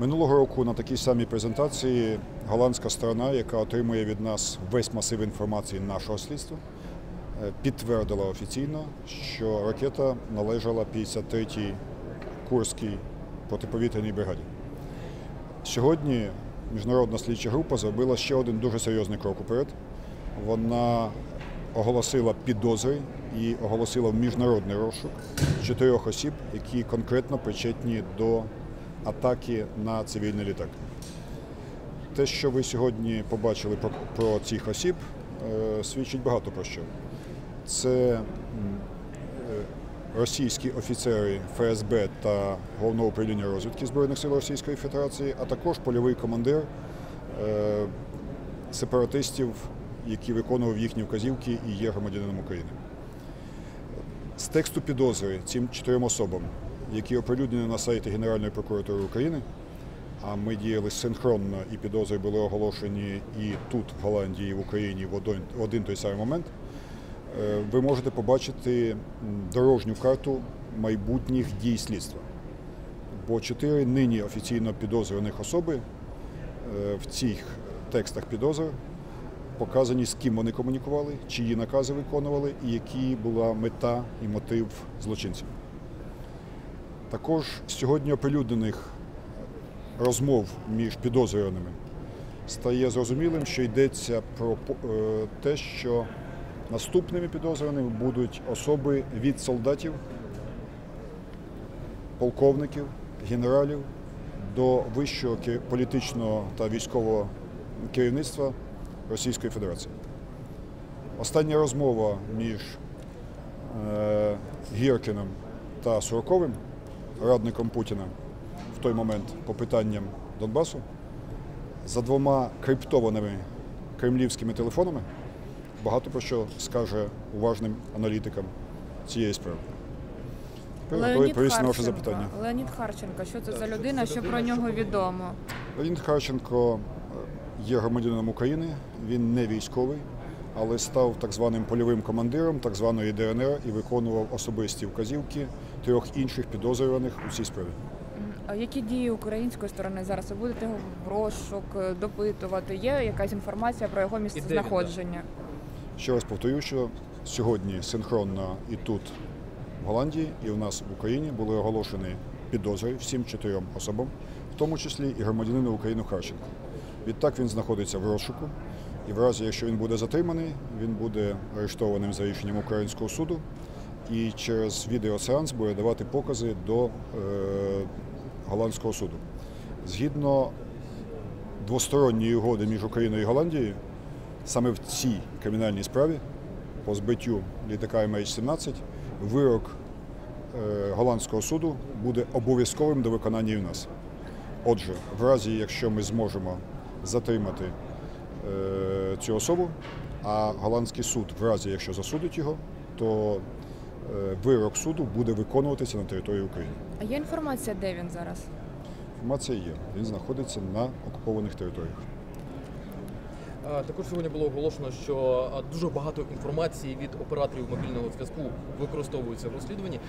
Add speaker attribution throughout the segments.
Speaker 1: Минулого року на такій самій презентації голландська сторона, яка отримує від нас весь масив інформації нашого слідства, е, підтвердила офіційно, що ракета належала 53-й Курській протиповітряній бригаді. Сьогодні міжнародна слідча група зробила ще один дуже серйозний крок уперед. Вона оголосила підозри і оголосила міжнародний розшук чотирьох осіб, які конкретно причетні до атаки на цивільний літак. Те, що ви сьогодні побачили про, про цих осіб, е, свідчить багато про що. Це е, російські офіцери ФСБ та Головного управління розвідки Збройних сил Російської Федерації, а також польовий командир е, сепаратистів, які виконував їхні вказівки і є громадянином України. З тексту підозри цим чотирьом особам, які оприлюднені на сайті Генеральної прокуратури України, а ми діяли синхронно, і підозри були оголошені і тут, в Голландії, і в Україні в один, в один той самий момент. Е, Ви можете побачити дорожню карту майбутніх дій слідства. Бо чотири нині офіційно підозрюваних особи е, в цих текстах підозр показані, з ким вони комунікували, чиї накази виконували і які була мета і мотив злочинців. Також сьогодні оприлюднених розмов між підозрюваними стає зрозумілим, що йдеться про е, те, що наступними підозрюваними будуть особи від солдатів, полковників, генералів до вищого політичного та військового керівництва Російської Федерації. Остання розмова між е, Гіркіном та Сурковим, радником Путіна, в той момент по питанням Донбасу, за двома криптованими кремлівськими телефонами багато про що скаже уважним аналітикам цієї справи. На ваше запитання.
Speaker 2: Леонід Харченко, що це за людина, що про нього відомо?
Speaker 1: Леонід Харченко є громадянином України, він не військовий, але став так званим польовим командиром так званої ДНР і виконував особисті вказівки трьох інших підозрюваних у цій справі.
Speaker 2: А які дії української сторони зараз? Ви будете його в розшук е, допитувати? Є якась інформація про його місце знаходження?
Speaker 1: Ще раз повторю, що сьогодні синхронно і тут, в Голландії, і у нас в Україні були оголошені підозри всім чотирьом особам, в тому числі і громадянину України Харченко. Відтак він знаходиться в розшуку, і в разі, якщо він буде затриманий, він буде арештованим за рішенням українського суду і через відеосеанс буде давати покази до е, голландського суду. Згідно двосторонньої угоди між Україною і Голландією, саме в цій кримінальній справі по збиттю літака MH17 вирок е, голландського суду буде обов'язковим до виконання і в нас. Отже, в разі, якщо ми зможемо затримати цю особу, а голландський суд, в разі, якщо засудить його, то е, вирок суду буде виконуватися на території України.
Speaker 2: А є інформація, де він зараз?
Speaker 1: Інформація є. Він знаходиться на окупованих територіях.
Speaker 3: А, Також сьогодні було оголошено, що дуже багато інформації від операторів мобільного зв'язку використовується в розслідуванні.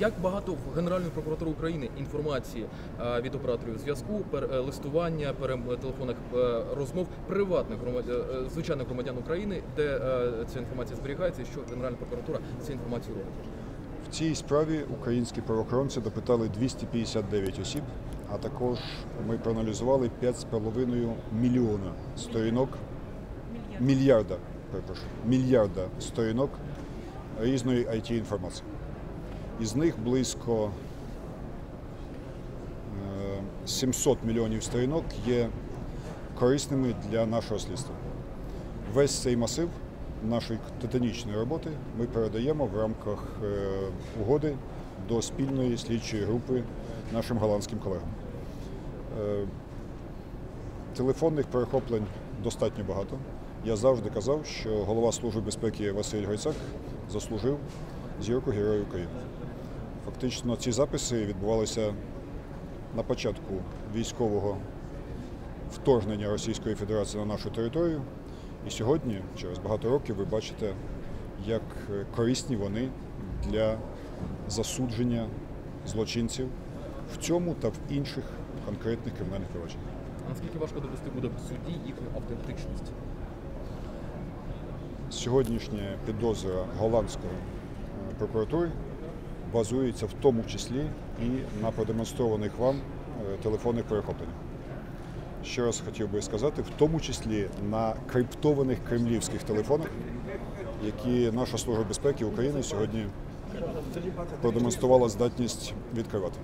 Speaker 3: Як багато в Генеральної прокуратури України інформації від операторів зв'язку, е, листування, телефонних е, розмов приватних громадян, е, звичайних громадян України, де е, ця інформація зберігається, і що Генеральна прокуратура з цією інформацією робить?
Speaker 1: В цій справі українські правоохоронці допитали 259 осіб, а також ми проаналізували 5,5 мільйона сторінок, мільярда, перепрошую, мільярда сторінок різної it інформації. Із них близько е, 700 мільйонів сторінок є корисними для нашого слідства. Весь цей масив нашої титанічної роботи ми передаємо в рамках е, угоди до спільної слідчої групи нашим голландським колегам. Е, Телефонних перехоплень достатньо багато. Я завжди казав, що голова Служби безпеки Василь Грицак заслужив зірку Героя України. Фактично ці записи відбувалися на початку військового вторгнення Російської Федерації на нашу територію. І сьогодні, через багато років, ви бачите, як корисні вони для засудження злочинців в цьому та в інших конкретних кримінальних проваджень.
Speaker 3: А наскільки важко довести буде в суді їхню автентичність?
Speaker 1: Сьогоднішня підозра голландської е, прокуратури базується в тому числі і на продемонстрованих вам е, телефонних перехопленнях. Ще раз хотів би сказати, в тому числі на криптованих кремлівських телефонах, які наша служба безпеки України сьогодні продемонструвала здатність відкривати.